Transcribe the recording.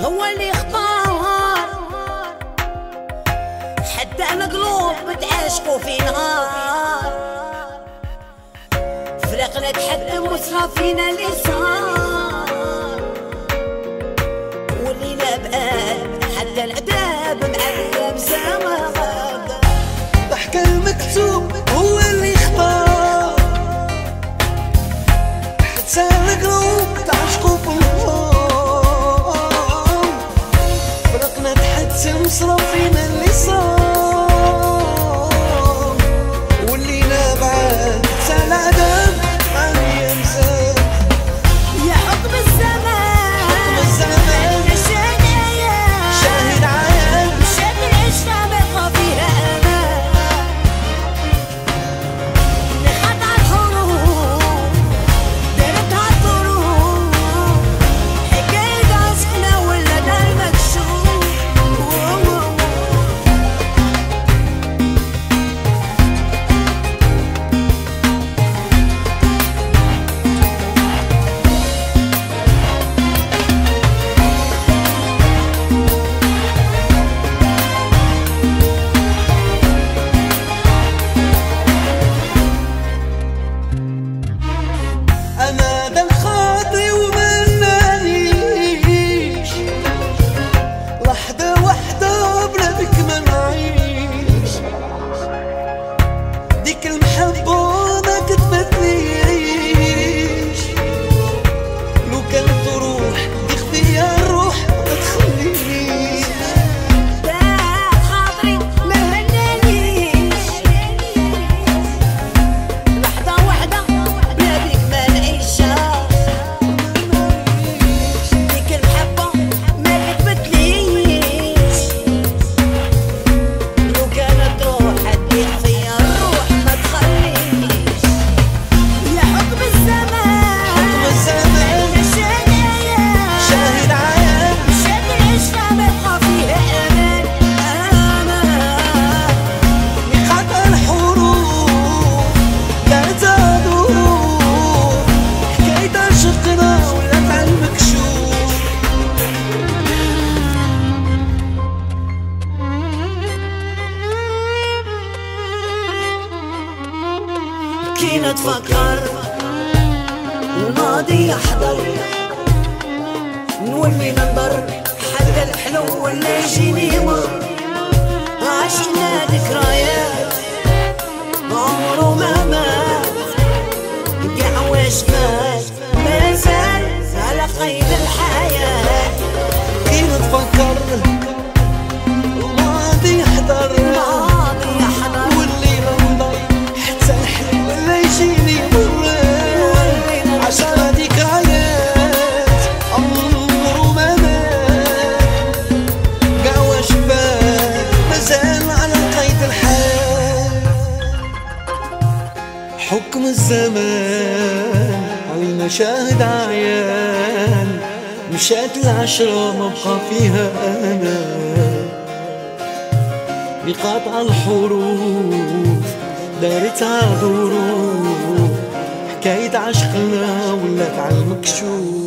هو اللي اختار. حتى أنا قلوب بتعشقوا في نهار. فرقنا تحدى وصرا فينا اللي صار. ولينا بقال حتى العذاب معذب زمان. ضحك المكتوب هو اللي اختار. حتى القلوب تعشقوا تحت مصرفين اللي صار كي نتفكر الماضي يحضر نولي ننظر حتى الحلو ولا يجيني مر عشنا ذكريات. عمره ما مات. قاع واش فات ما زال على قيد الحياة. كي نتفكر حكم الزمان. علينا شاهد عيان. مشات العشرة ما بقى فيها أمان بقطع الحروف دارتها ظروف حكاية عشقنا ولات على المكشوف